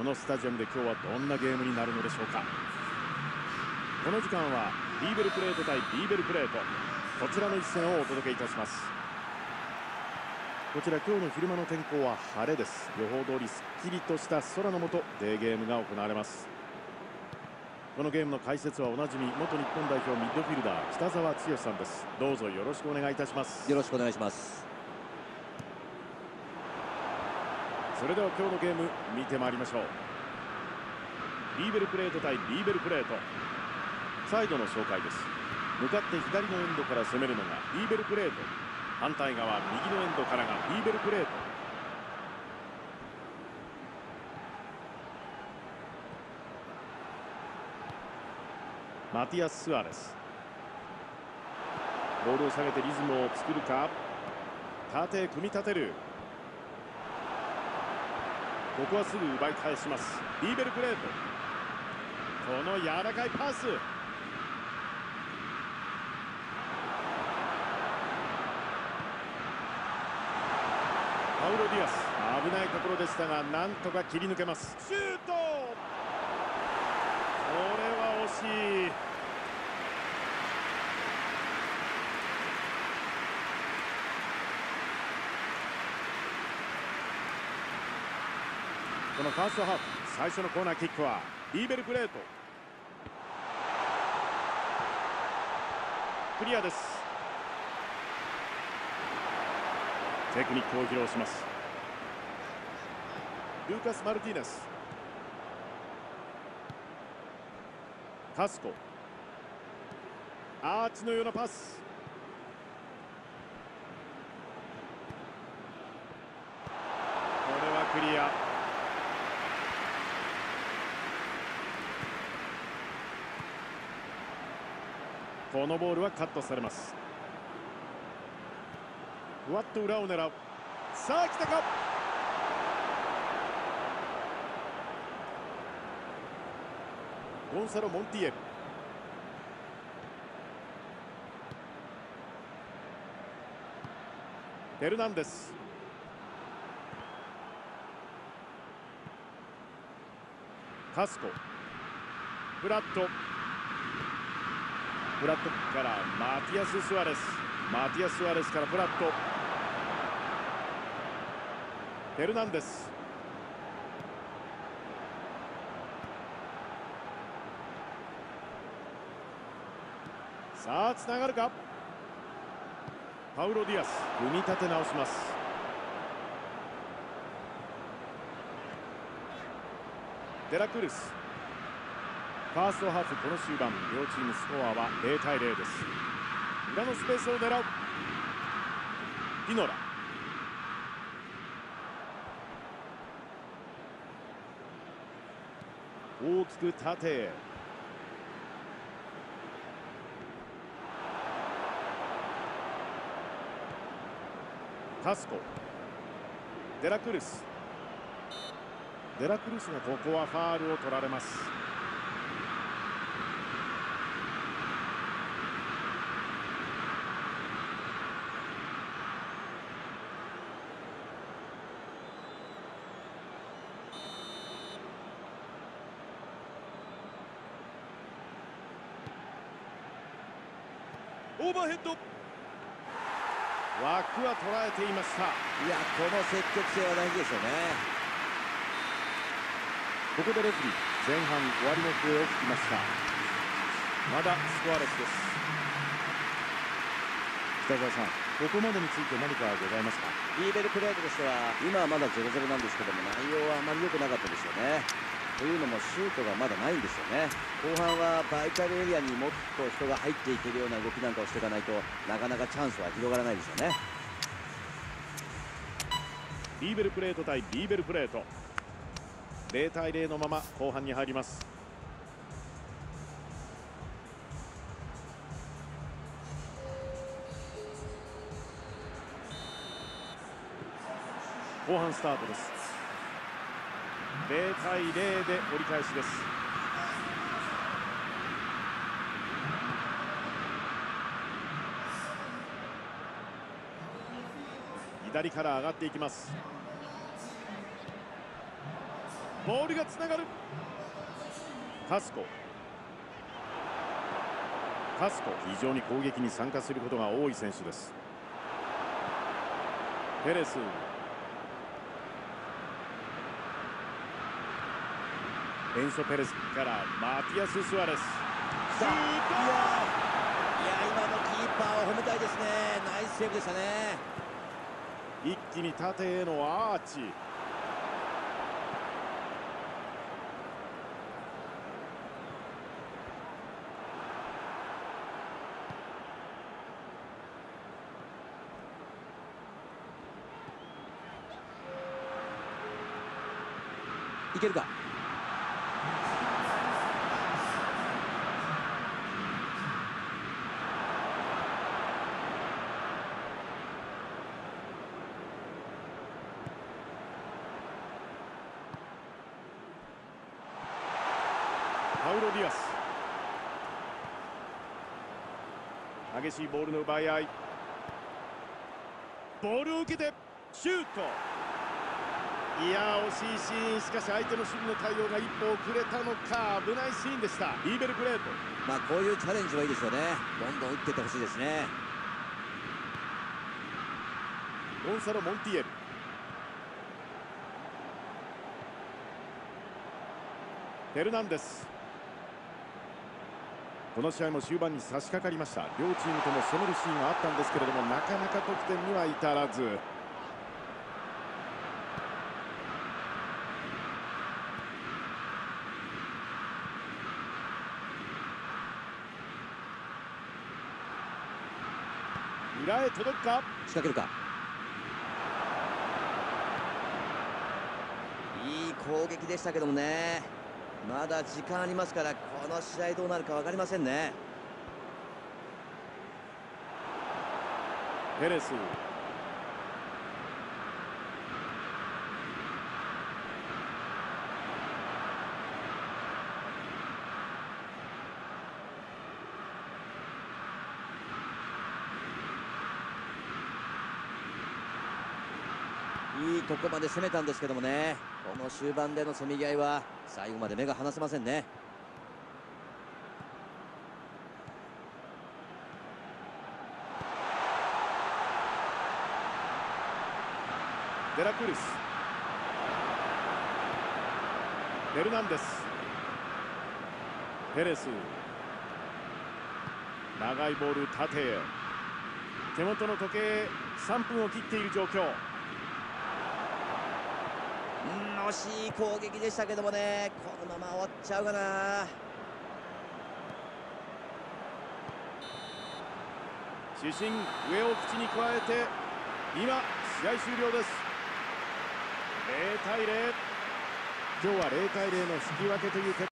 このスタジアムで今日はどんなゲームになるのでしょうか。この時間はビーベルプレート対ビーベルプレート。こちらの一戦をお届けいたします。こちら今日の昼間の天候は晴れです。予報通りすっきりとした空の下デーゲームが行われます。このゲームの解説はおなじみ元日本代表ミッドフィルダー北澤剛さんです。どうぞよろしくお願いいたします。よろしくお願いします。それでは今日のゲーム見てまいりましょう。ビーベルプレート対ビーベルプレート。サイドの紹介です。向かって左のエンドから攻めるのがビーベルプレート。反対側右のエンドからがビーベルプレート。マティアス・スアレス。ボールを下げてリズムを作るか。縦組み立てる。ここはすぐ奪い返します。ビーベルプレート。この柔らかいパス。パウロ・ディアス。危ないところでしたがなんとか切り抜けます。シュート！これは惜しい。このファーストハーフ最初のコーナーキックはビーベルプレート。クリアです。テクニックを披露します。ルーカス・マルティネス。カスコ。アーチのようなパス。これはクリア。このボールはカットされます。ふわっと裏を狙う。さあ来たか。ゴンサロ・モンティエフェルナンデス。カスコ。フラットプラットからマティアス・スアレス。マティアス・スアレスからプラット。フェルナンデス。さあつながるか？パウロ・ディアス。組み立て直します。デラクルス。ファーストハーフこの終盤両チームスコアは0対0です。裏のスペースを狙う。ピノラ。大きく縦へ。カスコ。デラクルス。デラクルスがここはファールを取られます。オーバーヘッド。枠は捉えていました。いやこの積極性は大事ですよね。ここでレフリー前半終わりの笛を吹きました。まだスコアレスです。北澤さんここまでについて何かございますか？ビーベルプレートとしては今はまだ0-0なんですけども内容はあまり良くなかったですよねというのもシュートがまだないんですよね。後半はバイタルエリアにもっと人が入っていけるような動きなんかをしていかないとなかなかチャンスは広がらないですよね。ビーベルプレート対ビーベルプレート。0対0のまま後半に入ります。後半スタートです。0対0で折り返しです。左から上がっていきます。ボールがつながる。カスコ。カスコ非常に攻撃に参加することが多い選手です。ペレス。エンソ・ペレスからマティアス・スアレス。シュートいや今のキーパーを褒めたいですね。ナイスセーブでしたね。一気に縦へのアーチ。いけるか？パウロ・ディアス。激しいボールの奪い合い。ボールを受けてシュート。いやー惜しいシーン。しかし相手の守備の対応が一歩遅れたのか。危ないシーンでした。リーベルプレート。まあこういうチャレンジはいいですよね。どんどん打っていってほしいですね。ゴンサロ・モンティエル。フェルナンデスこの試合も終盤に差し掛かりました。両チームとも攻めるシーンがあったんですけれどもなかなか得点には至らず。裏へ届くか？仕掛けるか？いい攻撃でしたけどもね。まだ時間ありますからこの試合どうなるか分かりませんね。ペレス。いいとこまで攻めたんですけどもねこの終盤でのせめぎ合いは最後まで目が離せませんね。デラクルス。フェルナンデス。ペレス。長いボール縦へ。手元の時計3分を切っている状況。楽しい攻撃でしたけどもねこのまま終わっちゃうかな。主審上を口に加えて今試合終了です。0対0今日は0対0の引き分けという結果。